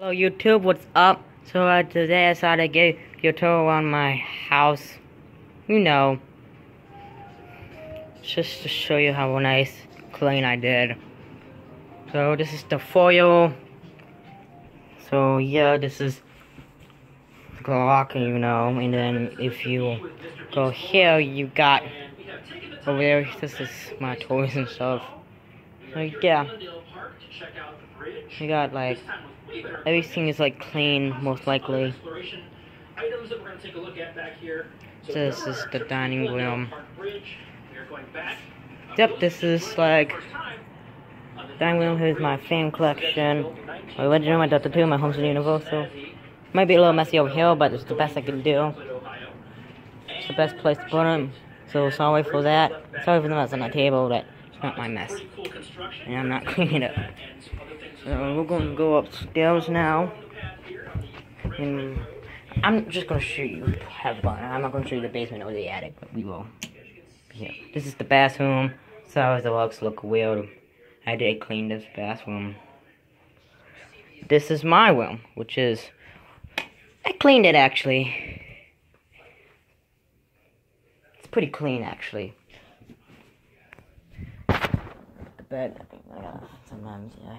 Hello YouTube, what's up? So uh, today I decided to give you a tour around my house. You know, just to show you how nice clean I did. So this is the foil. So yeah, this is Glock, you know, and then if you go here, you got over there. This is my toys and stuff. So yeah, you got like everything is like clean, most likely. So This is the dining room. Yep, this is like dining room. Here's my fan collection. My original, my Delta 2, my Homestead Universal. Might be a little messy over here, but it's the best I can do. It's the best place to put them. So sorry for that. Sorry for the mess on the table. That it's not my mess, and I'm not cleaning it. So we're going to go upstairs now. And I'm just going to show you have fun. I'm not going to show you the basement or the attic, but we will. Yeah. This is the bathroom. Sorry the rugs look weird. I did clean this bathroom. This is my room, which is... I cleaned it, actually. It's pretty clean, actually. The bed, sometimes, yeah.